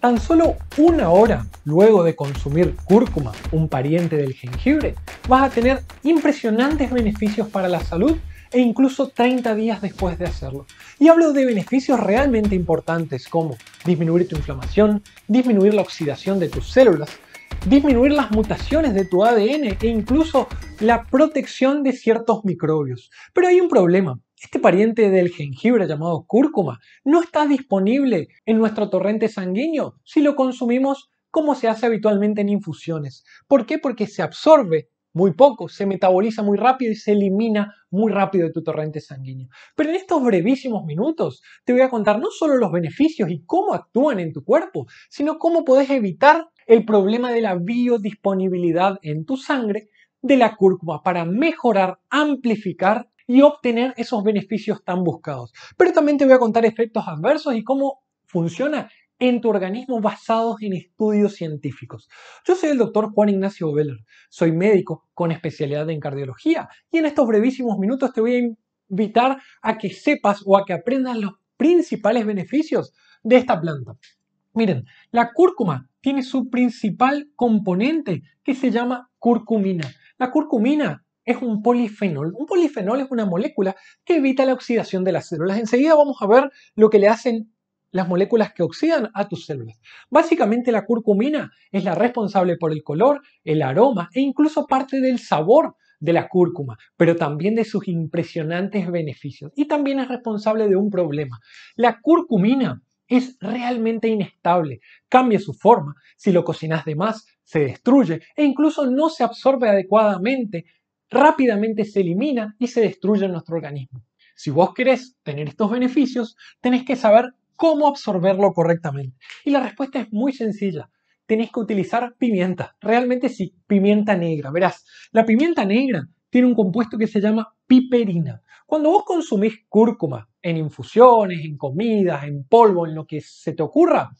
Tan solo una hora luego de consumir cúrcuma, un pariente del jengibre, vas a tener impresionantes beneficios para la salud e incluso 30 días después de hacerlo. Y hablo de beneficios realmente importantes como disminuir tu inflamación, disminuir la oxidación de tus células, disminuir las mutaciones de tu ADN e incluso la protección de ciertos microbios. Pero hay un problema. Este pariente del jengibre llamado cúrcuma no está disponible en nuestro torrente sanguíneo si lo consumimos como se hace habitualmente en infusiones. ¿Por qué? Porque se absorbe muy poco, se metaboliza muy rápido y se elimina muy rápido de tu torrente sanguíneo. Pero en estos brevísimos minutos te voy a contar no solo los beneficios y cómo actúan en tu cuerpo, sino cómo puedes evitar el problema de la biodisponibilidad en tu sangre de la cúrcuma para mejorar, amplificar y obtener esos beneficios tan buscados. Pero también te voy a contar efectos adversos y cómo funciona en tu organismo basados en estudios científicos. Yo soy el doctor Juan Ignacio Veller, soy médico con especialidad en cardiología y en estos brevísimos minutos te voy a invitar a que sepas o a que aprendas los principales beneficios de esta planta. Miren, la cúrcuma tiene su principal componente que se llama curcumina. La curcumina es un polifenol. Un polifenol es una molécula que evita la oxidación de las células. Enseguida vamos a ver lo que le hacen las moléculas que oxidan a tus células. Básicamente la curcumina es la responsable por el color, el aroma e incluso parte del sabor de la cúrcuma, pero también de sus impresionantes beneficios. Y también es responsable de un problema. La curcumina es realmente inestable, cambia su forma, si lo cocinas de más se destruye e incluso no se absorbe adecuadamente, rápidamente se elimina y se destruye en nuestro organismo. Si vos querés tener estos beneficios, tenés que saber cómo absorberlo correctamente. Y la respuesta es muy sencilla. Tenéis que utilizar pimienta. Realmente sí, pimienta negra. Verás, la pimienta negra tiene un compuesto que se llama piperina. Cuando vos consumís cúrcuma en infusiones, en comidas, en polvo, en lo que se te ocurra,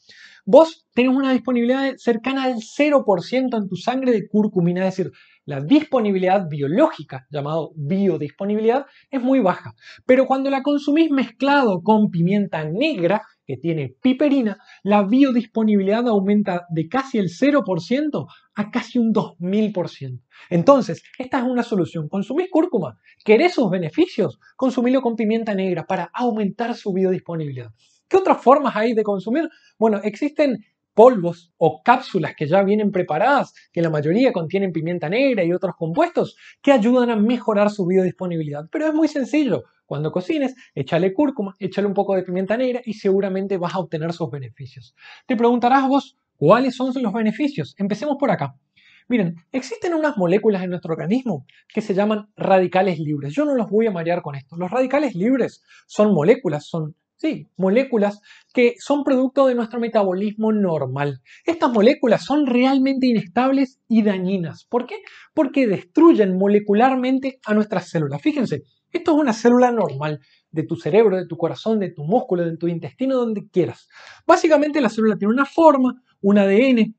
vos tenés una disponibilidad cercana al 0% en tu sangre de curcumina, es decir, la disponibilidad biológica, llamado biodisponibilidad, es muy baja. Pero cuando la consumís mezclado con pimienta negra, que tiene piperina, la biodisponibilidad aumenta de casi el 0% a casi un 2000%. Entonces, esta es una solución. Consumís cúrcuma, querés sus beneficios, consumilo con pimienta negra para aumentar su biodisponibilidad. ¿Qué otras formas hay de consumir? Bueno, existen polvos o cápsulas que ya vienen preparadas, que la mayoría contienen pimienta negra y otros compuestos, que ayudan a mejorar su biodisponibilidad. Pero es muy sencillo. Cuando cocines, échale cúrcuma, échale un poco de pimienta negra y seguramente vas a obtener sus beneficios. Te preguntarás vos, ¿cuáles son los beneficios? Empecemos por acá. Miren, existen unas moléculas en nuestro organismo que se llaman radicales libres. Yo no los voy a marear con esto. Los radicales libres son moléculas, son Sí, moléculas que son producto de nuestro metabolismo normal. Estas moléculas son realmente inestables y dañinas. ¿Por qué? Porque destruyen molecularmente a nuestras células. Fíjense, esto es una célula normal de tu cerebro, de tu corazón, de tu músculo, de tu intestino, donde quieras. Básicamente la célula tiene una forma, un ADN,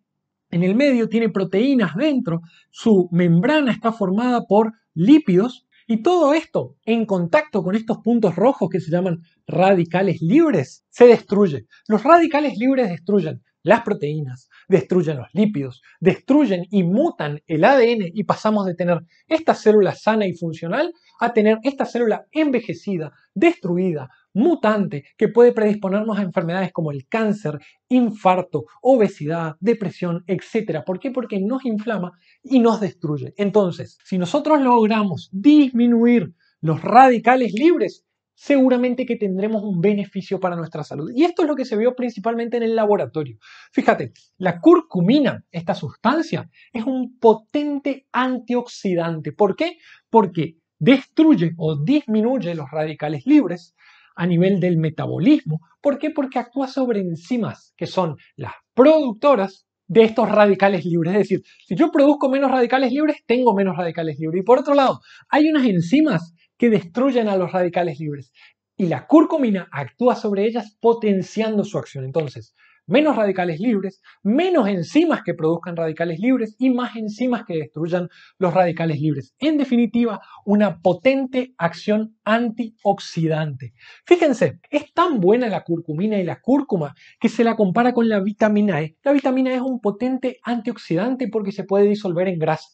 en el medio tiene proteínas dentro, su membrana está formada por lípidos y todo esto, en contacto con estos puntos rojos que se llaman radicales libres, se destruye. Los radicales libres destruyen las proteínas, destruyen los lípidos, destruyen y mutan el ADN y pasamos de tener esta célula sana y funcional a tener esta célula envejecida, destruida, mutante, que puede predisponernos a enfermedades como el cáncer, infarto, obesidad, depresión, etc. ¿Por qué? Porque nos inflama y nos destruye. Entonces, si nosotros logramos disminuir los radicales libres, seguramente que tendremos un beneficio para nuestra salud. Y esto es lo que se vio principalmente en el laboratorio. Fíjate, la curcumina, esta sustancia, es un potente antioxidante. ¿Por qué? Porque destruye o disminuye los radicales libres a nivel del metabolismo. ¿Por qué? Porque actúa sobre enzimas, que son las productoras de estos radicales libres. Es decir, si yo produzco menos radicales libres, tengo menos radicales libres. Y por otro lado, hay unas enzimas que destruyen a los radicales libres. Y la curcumina actúa sobre ellas potenciando su acción. Entonces, menos radicales libres, menos enzimas que produzcan radicales libres y más enzimas que destruyan los radicales libres. En definitiva, una potente acción antioxidante. Fíjense, es tan buena la curcumina y la cúrcuma que se la compara con la vitamina E. La vitamina E es un potente antioxidante porque se puede disolver en grasa.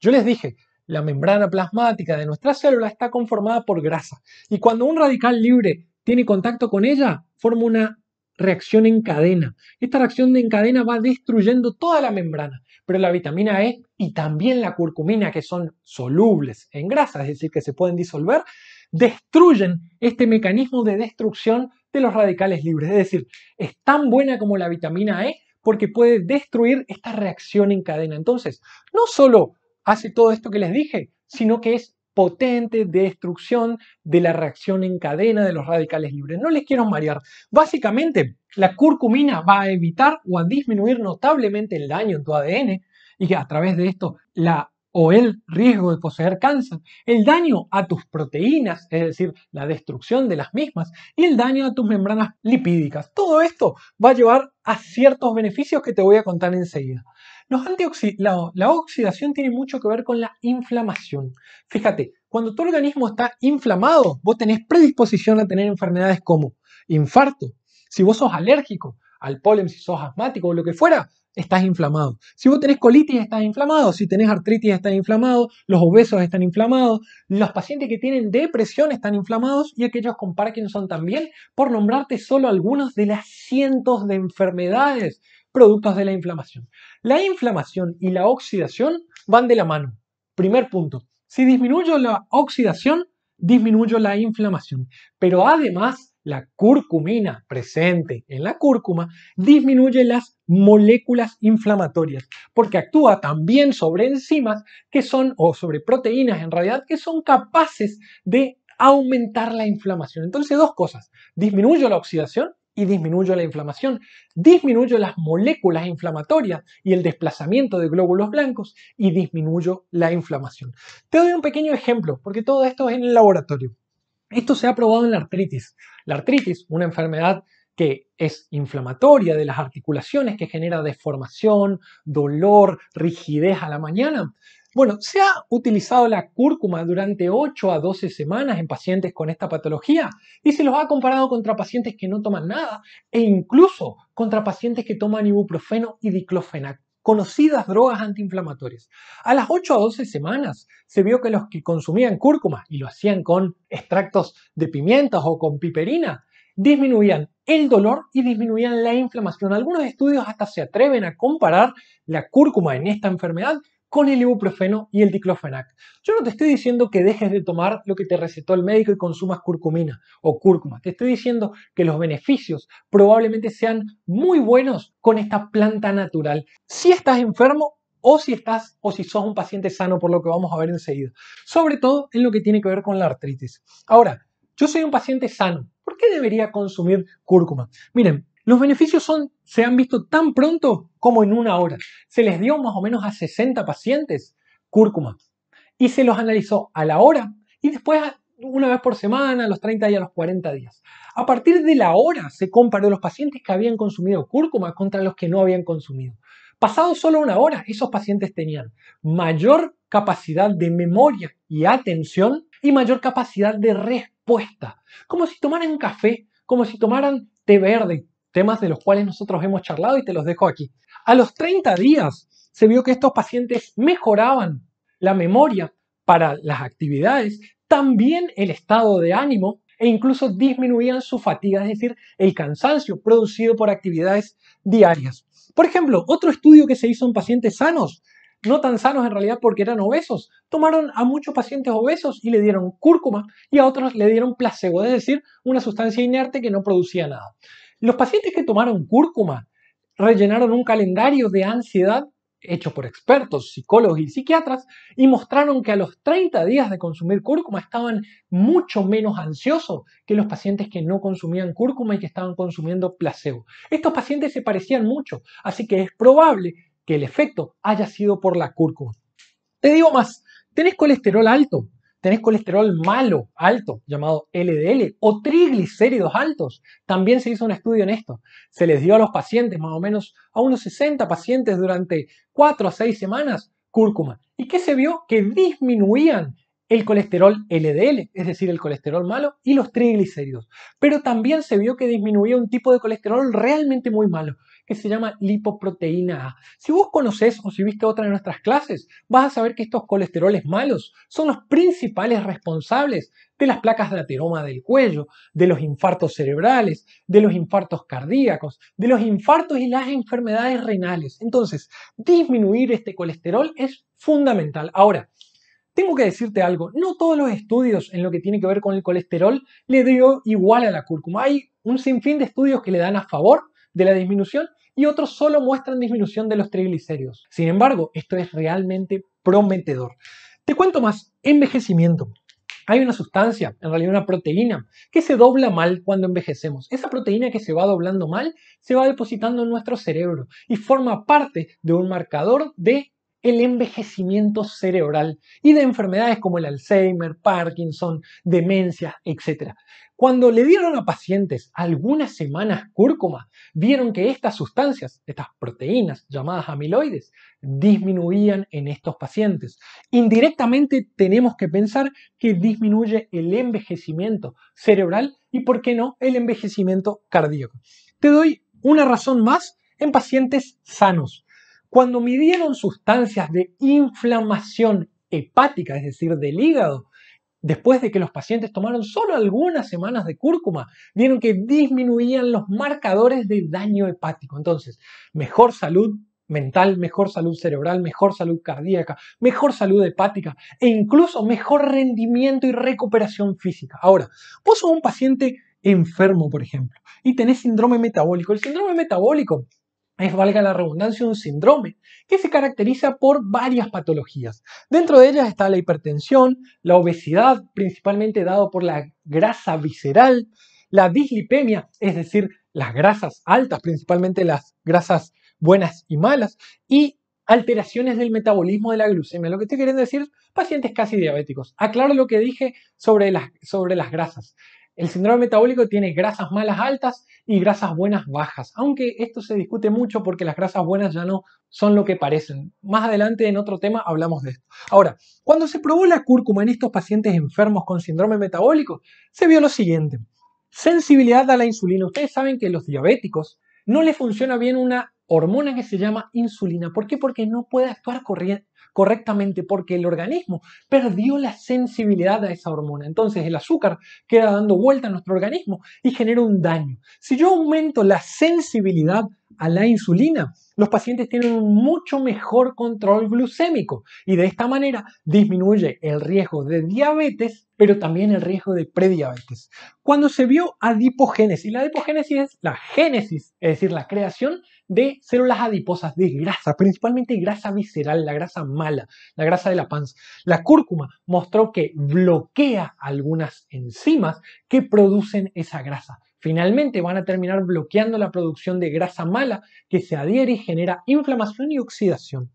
Yo les dije, la membrana plasmática de nuestra célula está conformada por grasa y cuando un radical libre tiene contacto con ella, forma una reacción en cadena. Esta reacción en cadena va destruyendo toda la membrana, pero la vitamina E y también la curcumina, que son solubles en grasa, es decir, que se pueden disolver, destruyen este mecanismo de destrucción de los radicales libres. Es decir, es tan buena como la vitamina E porque puede destruir esta reacción en cadena. Entonces, no solo hace todo esto que les dije, sino que es potente destrucción de la reacción en cadena de los radicales libres. No les quiero marear. Básicamente, la curcumina va a evitar o a disminuir notablemente el daño en tu ADN y que a través de esto la o el riesgo de poseer cáncer, el daño a tus proteínas, es decir, la destrucción de las mismas, y el daño a tus membranas lipídicas. Todo esto va a llevar a ciertos beneficios que te voy a contar enseguida la, oxidación tiene mucho que ver con la inflamación. Fíjate, cuando tu organismo está inflamado, vos tenés predisposición a tener enfermedades como infarto. Si vos sos alérgico al polen, si sos asmático o lo que fuera, estás inflamado. Si vos tenés colitis, estás inflamado. Si tenés artritis, estás inflamado. Los obesos están inflamados. Los pacientes que tienen depresión están inflamados. Y aquellos con Parkinson también, por nombrarte solo algunos de las cientos de enfermedades productos de la inflamación. La inflamación y la oxidación van de la mano. Primer punto, si disminuyo la oxidación, disminuyo la inflamación. Pero además, la curcumina presente en la cúrcuma disminuye las moléculas inflamatorias, porque actúa también sobre enzimas que son, o sobre proteínas en realidad, que son capaces de aumentar la inflamación. Entonces, dos cosas, disminuyo la oxidación y disminuyo la inflamación, disminuyo las moléculas inflamatorias y el desplazamiento de glóbulos blancos y disminuyo la inflamación. Te doy un pequeño ejemplo, porque todo esto es en el laboratorio. Esto se ha probado en la artritis. La artritis, una enfermedad que es inflamatoria de las articulaciones, que genera deformación, dolor, rigidez a la mañana. Bueno, se ha utilizado la cúrcuma durante 8 a 12 semanas en pacientes con esta patología y se los ha comparado contra pacientes que no toman nada e incluso contra pacientes que toman ibuprofeno y diclofenac, conocidas drogas antiinflamatorias. A las 8 a 12 semanas se vio que los que consumían cúrcuma y lo hacían con extractos de pimientas o con piperina, disminuían el dolor y disminuían la inflamación. Algunos estudios hasta se atreven a comparar la cúrcuma en esta enfermedad con el ibuprofeno y el diclofenac. Yo no te estoy diciendo que dejes de tomar lo que te recetó el médico y consumas curcumina o cúrcuma. Te estoy diciendo que los beneficios probablemente sean muy buenos con esta planta natural. Si estás enfermo o si estás o si sos un paciente sano por lo que vamos a ver enseguida. Sobre todo en lo que tiene que ver con la artritis. Ahora, yo soy un paciente sano. ¿Por qué debería consumir cúrcuma? Miren, los beneficios se han visto tan pronto como en una hora. Se les dio más o menos a 60 pacientes cúrcuma y se los analizó a la hora y después una vez por semana, a los 30 y a los 40 días. A partir de la hora se comparó los pacientes que habían consumido cúrcuma contra los que no habían consumido. Pasado solo una hora, esos pacientes tenían mayor capacidad de memoria y atención y mayor capacidad de respuesta. Como si tomaran café, como si tomaran té verde, temas de los cuales nosotros hemos charlado y te los dejo aquí. A los 30 días se vio que estos pacientes mejoraban la memoria para las actividades, también el estado de ánimo e incluso disminuían su fatiga, es decir, el cansancio producido por actividades diarias. Por ejemplo, otro estudio que se hizo en pacientes sanos, no tan sanos en realidad porque eran obesos, tomaron a muchos pacientes obesos y le dieron cúrcuma y a otros le dieron placebo, es decir, una sustancia inerte que no producía nada. Los pacientes que tomaron cúrcuma rellenaron un calendario de ansiedad hecho por expertos, psicólogos y psiquiatras, y mostraron que a los 30 días de consumir cúrcuma estaban mucho menos ansiosos que los pacientes que no consumían cúrcuma y que estaban consumiendo placebo. Estos pacientes se parecían mucho, así que es probable que el efecto haya sido por la cúrcuma. Te digo más, tenés colesterol alto, tenés colesterol malo, alto, llamado LDL, o triglicéridos altos. También se hizo un estudio en esto. Se les dio a los pacientes, más o menos a unos 60 pacientes durante 4 a 6 semanas, cúrcuma. ¿Y qué se vio? Que disminuían el colesterol LDL, es decir, el colesterol malo, y los triglicéridos. Pero también se vio que disminuía un tipo de colesterol realmente muy malo, que se llama lipoproteína A. Si vos conocés o si viste otra de nuestras clases, vas a saber que estos colesteroles malos son los principales responsables de las placas de ateroma del cuello, de los infartos cerebrales, de los infartos cardíacos, de los infartos y las enfermedades renales. Entonces, disminuir este colesterol es fundamental. Ahora, tengo que decirte algo, no todos los estudios en lo que tiene que ver con el colesterol le dio igual a la cúrcuma. Hay un sinfín de estudios que le dan a favor de la disminución y otros solo muestran disminución de los triglicéridos. Sin embargo, esto es realmente prometedor. Te cuento más, envejecimiento. Hay una sustancia, en realidad una proteína, que se dobla mal cuando envejecemos. Esa proteína que se va doblando mal se va depositando en nuestro cerebro y forma parte de un marcador de el envejecimiento cerebral y de enfermedades como el Alzheimer, Parkinson, demencia, etc. Cuando le dieron a pacientes algunas semanas cúrcuma, vieron que estas sustancias, estas proteínas llamadas amiloides, disminuían en estos pacientes. Indirectamente tenemos que pensar que disminuye el envejecimiento cerebral y, por qué no, el envejecimiento cardíaco. Te doy una razón más en pacientes sanos. Cuando midieron sustancias de inflamación hepática, es decir, del hígado, después de que los pacientes tomaron solo algunas semanas de cúrcuma, vieron que disminuían los marcadores de daño hepático. Entonces, mejor salud mental, mejor salud cerebral, mejor salud cardíaca, mejor salud hepática e incluso mejor rendimiento y recuperación física. Ahora, vos sos un paciente enfermo, por ejemplo, y tenés síndrome metabólico. El síndrome metabólico es, valga la redundancia, un síndrome que se caracteriza por varias patologías. Dentro de ellas está la hipertensión, la obesidad, principalmente dado por la grasa visceral, la dislipemia, es decir, las grasas altas, principalmente las grasas buenas y malas, y alteraciones del metabolismo de la glucemia. Lo que estoy queriendo decir, pacientes casi diabéticos. Aclaro lo que dije sobre las, sobre las grasas. El síndrome metabólico tiene grasas malas altas y grasas buenas bajas, aunque esto se discute mucho porque las grasas buenas ya no son lo que parecen. Más adelante en otro tema hablamos de esto. Ahora, cuando se probó la cúrcuma en estos pacientes enfermos con síndrome metabólico, se vio lo siguiente. Sensibilidad a la insulina. Ustedes saben que los diabéticos no les funciona bien una hormona que se llama insulina. ¿Por qué? Porque no puede actuar correctamente, porque el organismo perdió la sensibilidad a esa hormona. Entonces el azúcar queda dando vuelta a nuestro organismo y genera un daño. Si yo aumento la sensibilidad a la insulina, los pacientes tienen un mucho mejor control glucémico y de esta manera disminuye el riesgo de diabetes, pero también el riesgo de prediabetes. Cuando se vio adipogénesis, la adipogénesis es la génesis, es decir, la creación de células adiposas de grasa, principalmente grasa visceral, la grasa mala, la grasa de la panza. La cúrcuma mostró que bloquea algunas enzimas que producen esa grasa. Finalmente van a terminar bloqueando la producción de grasa mala que se adhiere y genera inflamación y oxidación.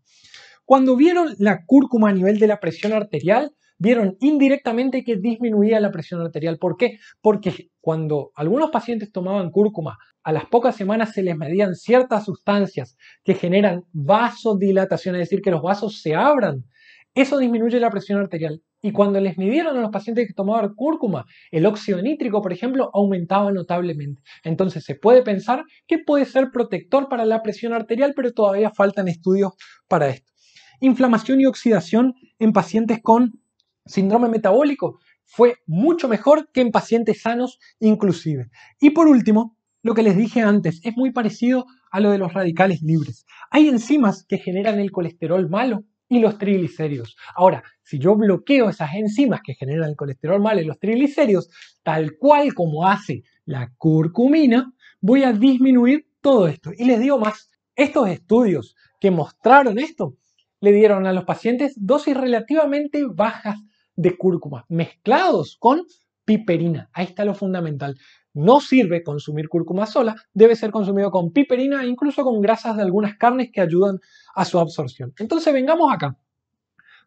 Cuando vieron la cúrcuma a nivel de la presión arterial, vieron indirectamente que disminuía la presión arterial. ¿Por qué? Porque cuando algunos pacientes tomaban cúrcuma, a las pocas semanas se les medían ciertas sustancias que generan vasodilatación, es decir, que los vasos se abran. Eso disminuye la presión arterial. Y cuando les midieron a los pacientes que tomaban cúrcuma, el óxido nítrico, por ejemplo, aumentaba notablemente. Entonces se puede pensar que puede ser protector para la presión arterial, pero todavía faltan estudios para esto. Inflamación y oxidación en pacientes con síndrome metabólico fue mucho mejor que en pacientes sanos inclusive. Y por último, lo que les dije antes es muy parecido a lo de los radicales libres. Hay enzimas que generan el colesterol malo y los triglicéridos. Ahora, si yo bloqueo esas enzimas que generan el colesterol malo y los triglicéridos, tal cual como hace la curcumina, voy a disminuir todo esto. Y les digo más, estos estudios que mostraron esto, le dieron a los pacientes dosis relativamente bajas de cúrcuma, mezclados con piperina. Ahí está lo fundamental. No sirve consumir cúrcuma sola, debe ser consumido con piperina e incluso con grasas de algunas carnes que ayudan a su absorción. Entonces vengamos acá.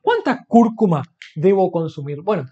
¿Cuánta cúrcuma debo consumir? Bueno,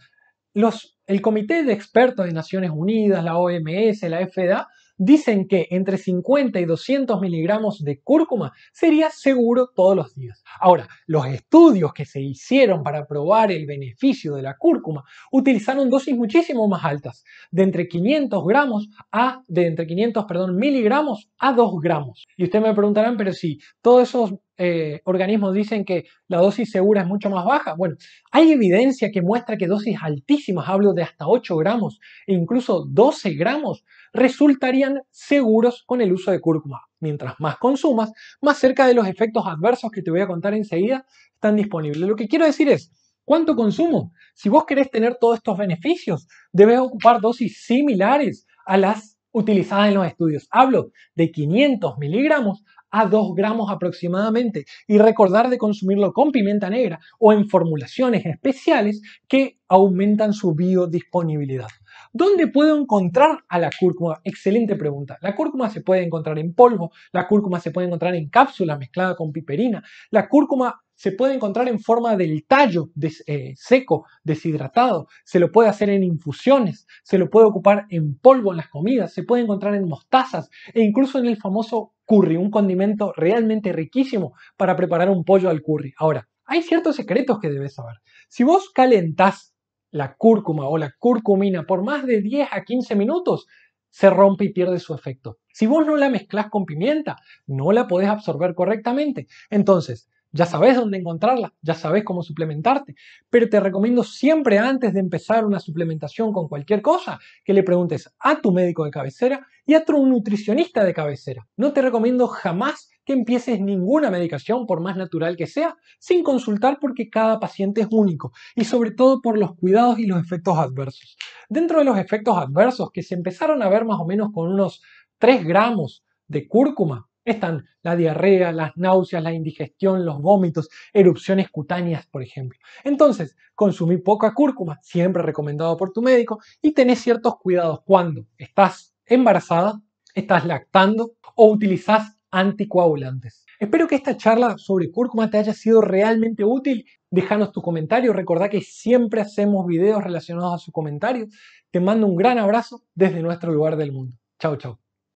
los, el Comité de Expertos de Naciones Unidas, la OMS, la FDA, dicen que entre 50 y 200 miligramos de cúrcuma sería seguro todos los días. Ahora, los estudios que se hicieron para probar el beneficio de la cúrcuma utilizaron dosis muchísimo más altas, de entre 500 gramos a, de entre 500, perdón, miligramos a 2 gramos. Y ustedes me preguntarán, pero si todos esos eh, organismos dicen que la dosis segura es mucho más baja. Bueno, hay evidencia que muestra que dosis altísimas, hablo de hasta 8 gramos e incluso 12 gramos, resultarían seguros con el uso de cúrcuma. Mientras más consumas, más cerca de los efectos adversos que te voy a contar enseguida están disponibles. Lo que quiero decir es, ¿cuánto consumo? Si vos querés tener todos estos beneficios, debes ocupar dosis similares a las utilizadas en los estudios. Hablo de 500 miligramos a 2 gramos aproximadamente y recordar de consumirlo con pimienta negra o en formulaciones especiales que aumentan su biodisponibilidad. ¿Dónde puedo encontrar a la cúrcuma? Excelente pregunta. La cúrcuma se puede encontrar en polvo, la cúrcuma se puede encontrar en cápsula mezclada con piperina, la cúrcuma se puede encontrar en forma del tallo eh, seco, deshidratado, se lo puede hacer en infusiones, se lo puede ocupar en polvo en las comidas, se puede encontrar en mostazas e incluso en el famoso curry, un condimento realmente riquísimo para preparar un pollo al curry. Ahora, hay ciertos secretos que debes saber. Si vos calentás la cúrcuma o la curcumina por más de 10 a 15 minutos, se rompe y pierde su efecto. Si vos no la mezclas con pimienta, no la podés absorber correctamente. Entonces, ya sabes dónde encontrarla, ya sabes cómo suplementarte, pero te recomiendo siempre antes de empezar una suplementación con cualquier cosa que le preguntes a tu médico de cabecera y a tu nutricionista de cabecera. No te recomiendo jamás que empieces ninguna medicación, por más natural que sea, sin consultar porque cada paciente es único y sobre todo por los cuidados y los efectos adversos. Dentro de los efectos adversos que se empezaron a ver más o menos con unos 3 gramos de cúrcuma, están la diarrea, las náuseas, la indigestión, los vómitos, erupciones cutáneas, por ejemplo. Entonces, consumí poca cúrcuma, siempre recomendado por tu médico, y tenés ciertos cuidados cuando estás embarazada, estás lactando o utilizás anticoagulantes. Espero que esta charla sobre cúrcuma te haya sido realmente útil. Déjanos tu comentario. Recordá que siempre hacemos videos relacionados a su comentario. Te mando un gran abrazo desde nuestro lugar del mundo. Chao, chao.